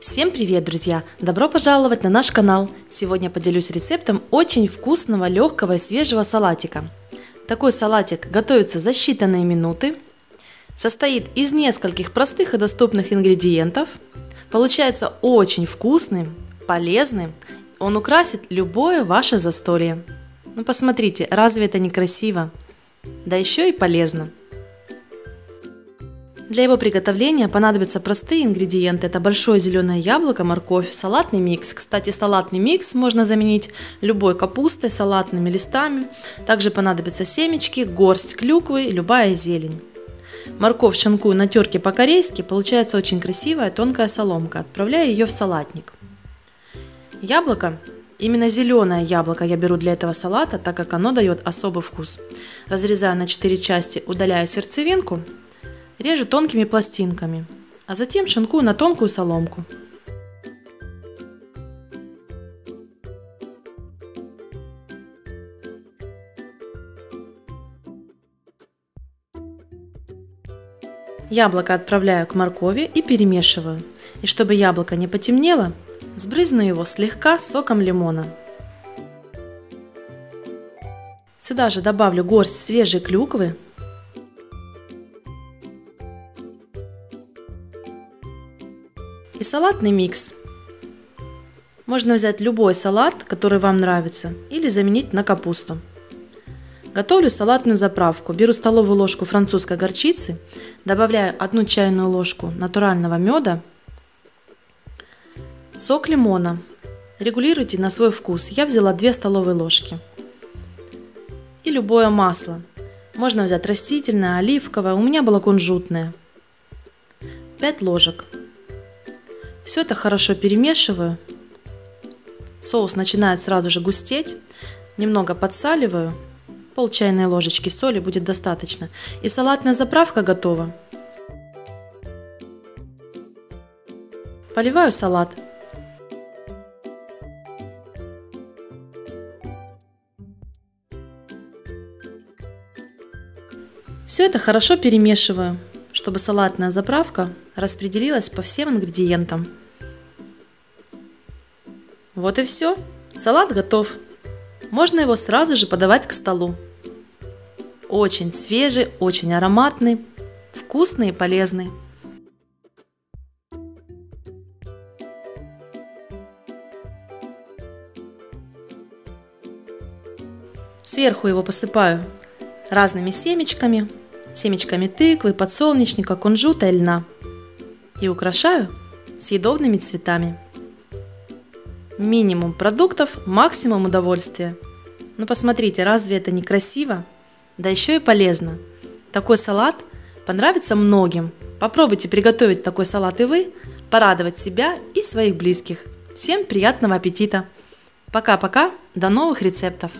Всем привет, друзья! Добро пожаловать на наш канал! Сегодня поделюсь рецептом очень вкусного, легкого и свежего салатика. Такой салатик готовится за считанные минуты, состоит из нескольких простых и доступных ингредиентов, получается очень вкусным, полезным, он украсит любое ваше застолье. Ну посмотрите, разве это не красиво? Да еще и полезно. Для его приготовления понадобятся простые ингредиенты. Это большое зеленое яблоко, морковь, салатный микс. Кстати, салатный микс можно заменить любой капустой, салатными листами. Также понадобятся семечки, горсть клюквы любая зелень. Морковь шинкую на терке по-корейски, получается очень красивая тонкая соломка. Отправляю ее в салатник. Яблоко Именно зеленое яблоко я беру для этого салата, так как оно дает особый вкус. Разрезаю на 4 части, удаляю сердцевинку Режу тонкими пластинками, а затем шинкую на тонкую соломку. Яблоко отправляю к моркови и перемешиваю. И чтобы яблоко не потемнело, сбрызну его слегка соком лимона. Сюда же добавлю горсть свежей клюквы и салатный микс. Можно взять любой салат, который вам нравится, или заменить на капусту. Готовлю салатную заправку. Беру столовую ложку французской горчицы, добавляю одну чайную ложку натурального меда, сок лимона. Регулируйте на свой вкус. Я взяла 2 столовые ложки. И любое масло. Можно взять растительное, оливковое. У меня было кунжутное. 5 ложек. Все это хорошо перемешиваю. Соус начинает сразу же густеть. Немного подсаливаю. Пол чайной ложечки соли будет достаточно. И салатная заправка готова. Поливаю салат. Все это хорошо перемешиваю чтобы салатная заправка распределилась по всем ингредиентам. Вот и все. Салат готов. Можно его сразу же подавать к столу. Очень свежий, очень ароматный, вкусный и полезный. Сверху его посыпаю разными семечками, семечками тыквы, подсолнечника, кунжута и льна. И украшаю съедобными цветами. Минимум продуктов, максимум удовольствия. Но посмотрите, разве это не красиво? Да еще и полезно. Такой салат понравится многим. Попробуйте приготовить такой салат и вы, порадовать себя и своих близких. Всем приятного аппетита! Пока-пока, до новых рецептов!